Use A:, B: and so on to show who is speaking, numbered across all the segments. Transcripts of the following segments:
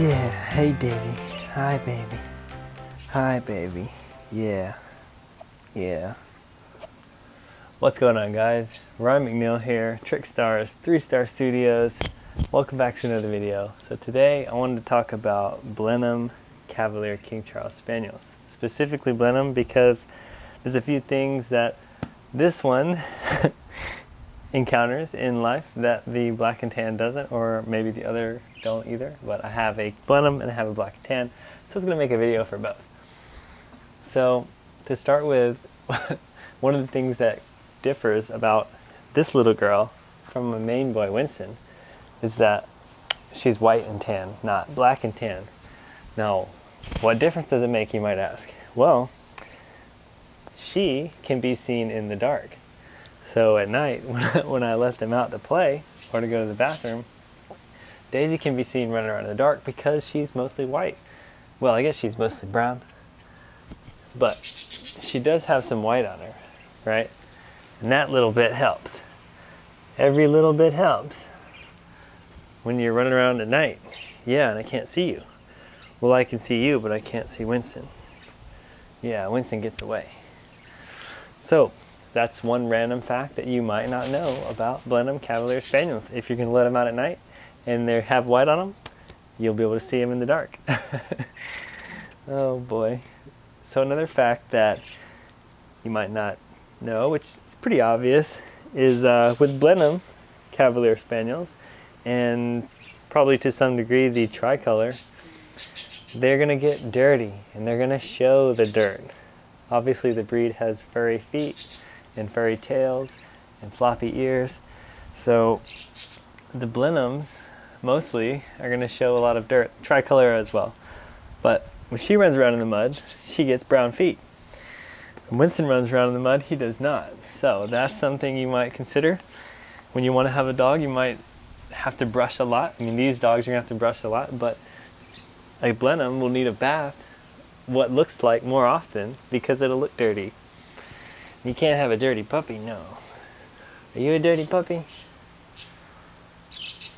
A: Daisy. Hi, baby. Hi, baby. Yeah. Yeah. What's going on, guys? Ryan McNeil here, TrickStarz, Three Star Studios. Welcome back to another video. So today I wanted to talk about Blenheim Cavalier King Charles Spaniels. Specifically Blenheim because there's a few things that this one encounters in life that the black and tan doesn't, or maybe the other don't either. But I have a Blenheim and I have a black and tan, so I was going to make a video for both. So to start with, one of the things that differs about this little girl from a main boy, Winston, is that she's white and tan, not black and tan. Now, what difference does it make, you might ask? Well, she can be seen in the dark. So at night, when I, when I let them out to play or to go to the bathroom, Daisy can be seen running around in the dark because she's mostly white. Well, I guess she's mostly brown. But she does have some white on her, right? And that little bit helps. Every little bit helps. When you're running around at night, yeah, and I can't see you. Well, I can see you, but I can't see Winston. Yeah, Winston gets away. So, that's one random fact that you might not know about Blenheim Cavalier Spaniels. If you're going to let them out at night and they have white on them, you'll be able to see them in the dark. oh boy. So another fact that you might not know, which is pretty obvious, is uh, with Blenheim Cavalier Spaniels, and probably to some degree the tricolor, they're going to get dirty and they're going to show the dirt. Obviously the breed has furry feet and furry tails and floppy ears. So the Blenheims mostly are going to show a lot of dirt, tricolor as well. But when she runs around in the mud, she gets brown feet. When Winston runs around in the mud, he does not. So that's something you might consider. When you want to have a dog, you might have to brush a lot. I mean, these dogs are going to have to brush a lot, but a Blenheim will need a bath what looks like more often because it'll look dirty. You can't have a dirty puppy, no. Are you a dirty puppy?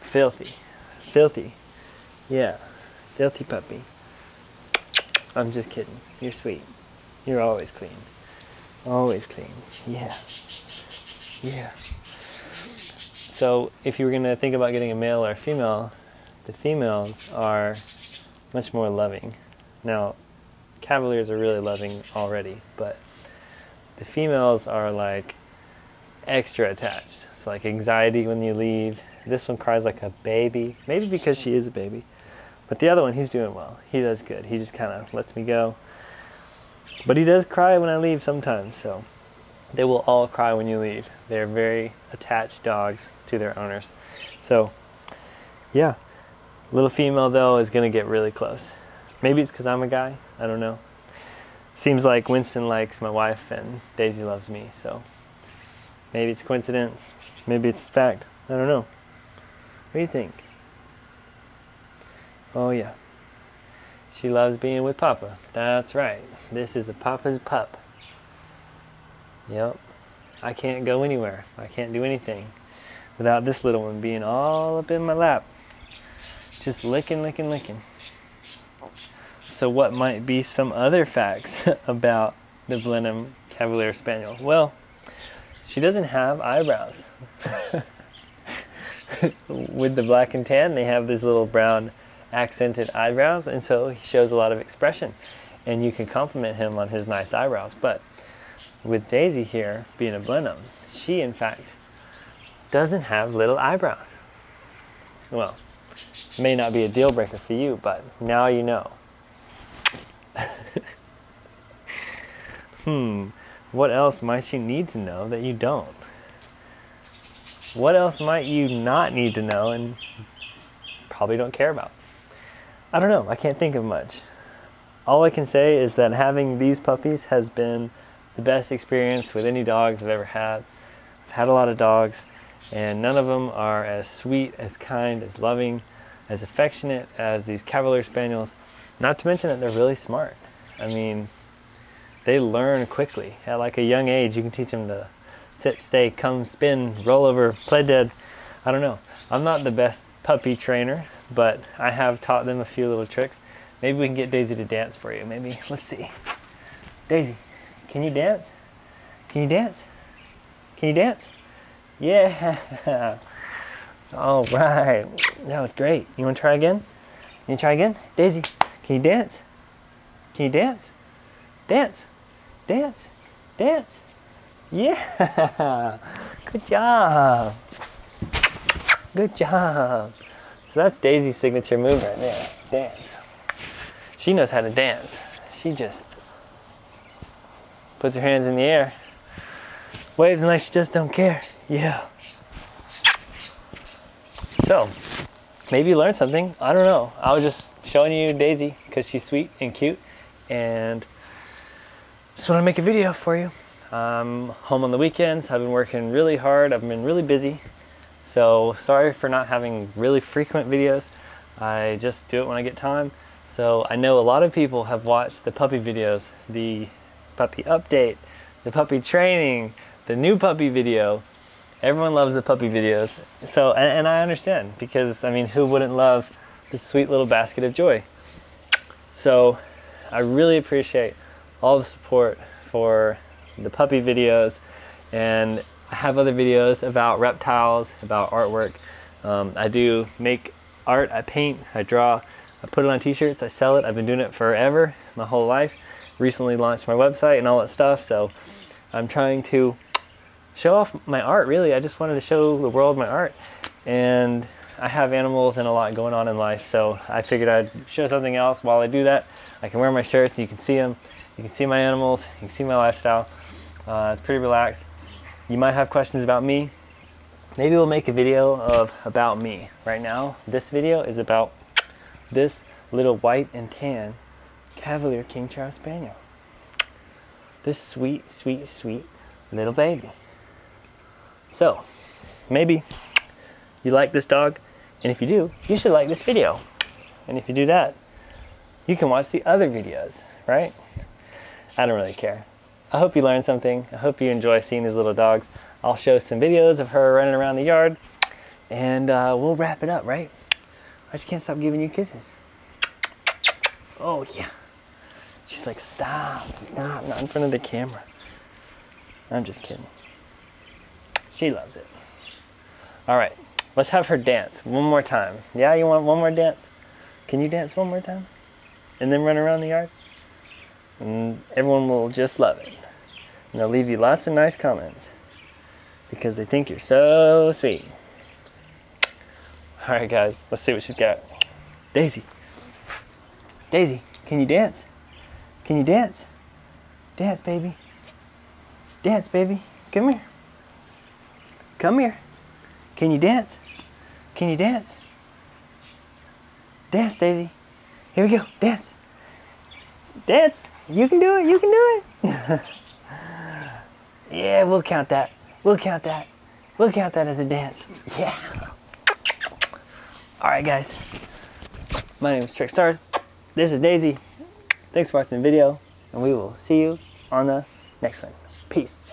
A: Filthy. Filthy. Yeah. Filthy puppy. I'm just kidding. You're sweet. You're always clean. Always clean. Yeah. Yeah. So if you were going to think about getting a male or a female, the females are much more loving. Now, Cavaliers are really loving already, but the females are like extra attached. It's like anxiety when you leave. This one cries like a baby, maybe because she is a baby. But the other one, he's doing well. He does good. He just kind of lets me go. But he does cry when I leave sometimes, so they will all cry when you leave. They're very attached dogs to their owners. So, yeah. Little female, though, is going to get really close. Maybe it's because I'm a guy. I don't know seems like Winston likes my wife and Daisy loves me, so maybe it's coincidence, maybe it's fact. I don't know. What do you think? Oh yeah. She loves being with Papa. That's right. This is a Papa's pup. Yep. I can't go anywhere. I can't do anything without this little one being all up in my lap. Just licking, licking, licking. So what might be some other facts about the Blenheim Cavalier Spaniel? Well, she doesn't have eyebrows. With the black and tan, they have these little brown accented eyebrows, and so he shows a lot of expression. And you can compliment him on his nice eyebrows. But with Daisy here, being a Blenheim, she in fact doesn't have little eyebrows. Well, may not be a deal breaker for you, but now you know. hmm, what else might you need to know that you don't? What else might you not need to know and probably don't care about? I don't know. I can't think of much. All I can say is that having these puppies has been the best experience with any dogs I've ever had. I've had a lot of dogs, and none of them are as sweet, as kind, as loving, as affectionate as these Cavalier Spaniels. Not to mention that they're really smart. I mean, they learn quickly. At like a young age, you can teach them to sit, stay, come, spin, roll over, play dead. I don't know. I'm not the best puppy trainer, but I have taught them a few little tricks. maybe we can get Daisy to dance for you. Maybe, let's see. Daisy, can you dance? Can you dance? Can you dance? Yeah. All right. That was great. You want to try again? You try again? Daisy, can you dance? Can you dance? Dance. Dance. Dance. Yeah. Good job. Good job. So that's Daisy's signature move right there. Dance. She knows how to dance. She just puts her hands in the air, waves like she just don't care. Yeah. So, maybe you learned something. I don't know. I was just showing you Daisy because she's sweet and cute and just want to make a video for you. I'm home on the weekends. I've been working really hard. I've been really busy. So sorry for not having really frequent videos. I just do it when I get time. So I know a lot of people have watched the puppy videos, the puppy update, the puppy training, the new puppy video. Everyone loves the puppy videos. So, and, and I understand because, I mean, who wouldn't love this sweet little basket of joy? So I really appreciate all the support for the puppy videos and I have other videos about reptiles, about artwork. Um, I do make art, I paint, I draw, I put it on t-shirts, I sell it. I've been doing it forever, my whole life. Recently launched my website and all that stuff, so I'm trying to show off my art really. I just wanted to show the world my art. And I have animals and a lot going on in life, so I figured I'd show something else while I do that. I can wear my shirts, you can see them, you can see my animals, you can see my lifestyle. Uh, it's pretty relaxed. You might have questions about me. Maybe we'll make a video of about me. Right now, this video is about this little white and tan Cavalier King Charles Spaniel. This sweet, sweet, sweet little baby. So, maybe you like this dog, and if you do, you should like this video. And if you do that, you can watch the other videos, right? I don't really care. I hope you learned something. I hope you enjoy seeing these little dogs. I'll show some videos of her running around the yard, and uh, we'll wrap it up, right? I just can't stop giving you kisses. Oh, yeah. She's like, stop, stop, not in front of the camera. I'm just kidding. She loves it. All right, let's have her dance one more time. Yeah, you want one more dance? Can you dance one more time? And then run around the yard? And everyone will just love it. And they'll leave you lots of nice comments because they think you're so sweet. All right, guys, let's see what she's got. Daisy. Daisy, can you dance? Can you dance? Dance, baby. Dance, baby. Come here. Come here. Can you dance? Can you dance? Dance, Daisy. Here we go. Dance. Dance. You can do it. You can do it. yeah, we'll count that. We'll count that. We'll count that as a dance. Yeah. All right, guys. My name is TrickStarz. This is Daisy. Thanks for watching the video, and we will see you on the next one. Peace.